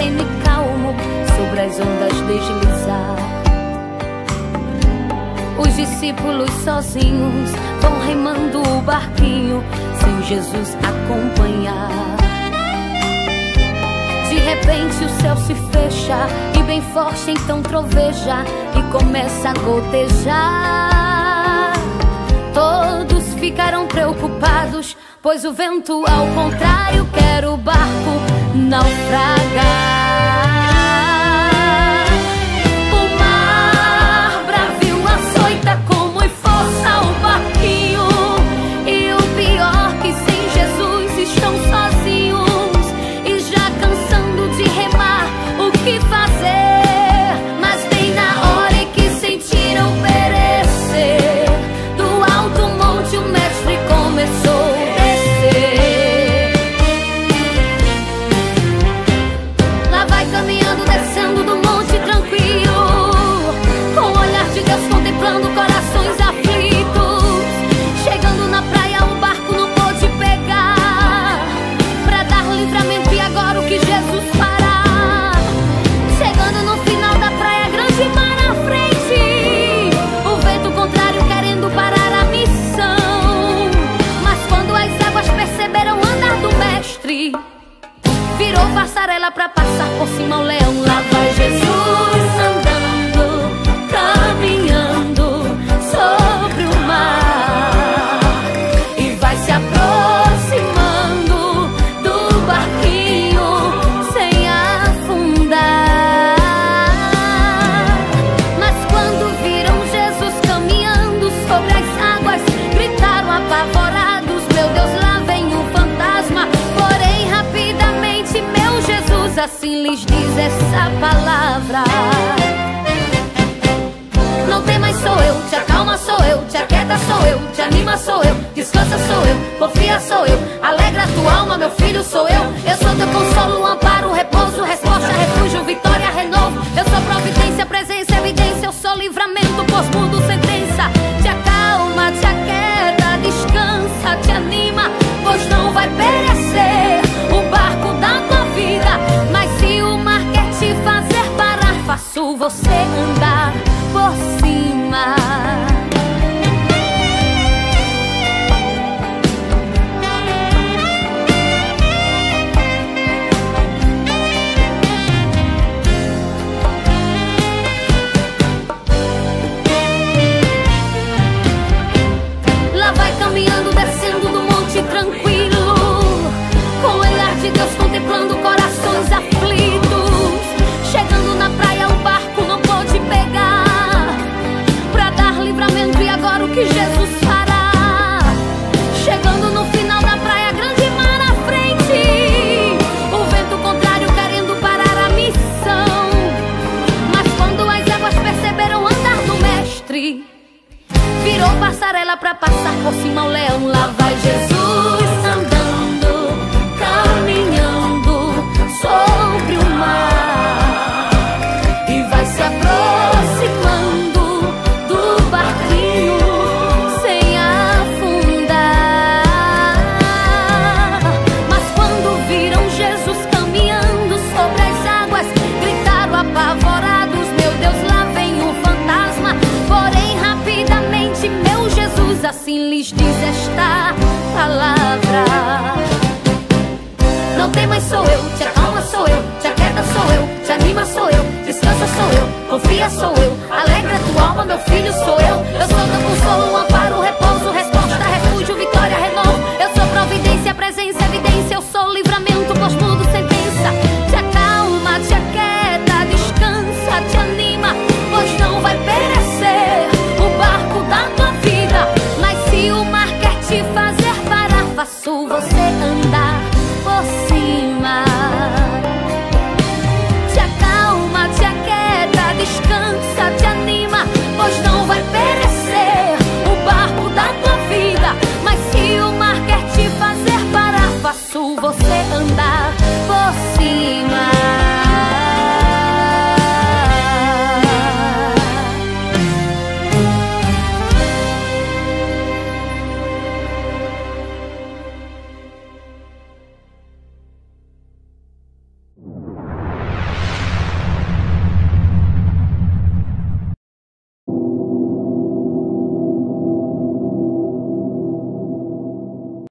sereno e calmo sobre as ondas deslizar. Os discípulos sozinhos vão remando o barquinho sem Jesus acompanhar. De repente o céu se fecha e bem forte então troveja e começa a gotejar. Todos ficaram preocupados, pois o vento ao contrário quer o barco naufragar. Pra passar por cima o leão. assim lhes diz essa palavra. Não temas, sou eu, te acalma, sou eu, te aquieta, sou eu, te anima, sou eu, descansa, sou eu, confia, sou eu, alegra tua alma, meu filho, sou eu. Eu sou teu consolo, amparo, repouso, resposta, refúgio, vitória, renovo. Eu sou providência, presença, evidência, eu sou livramento, pós-mundo, sentença. Te acalma, te aquieta, descansa, te anima. você andar. cima o leão, lá vai Jesus. diz esta palavra. Não temas, sou eu, te acalma, sou eu, te aquieta, sou eu, te anima, sou eu, descansa, sou eu, confia, sou eu, alegra tua alma, meu filho, sou eu, eu sou teu